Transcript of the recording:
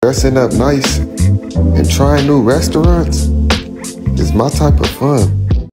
Dressing up nice and trying new restaurants is my type of fun.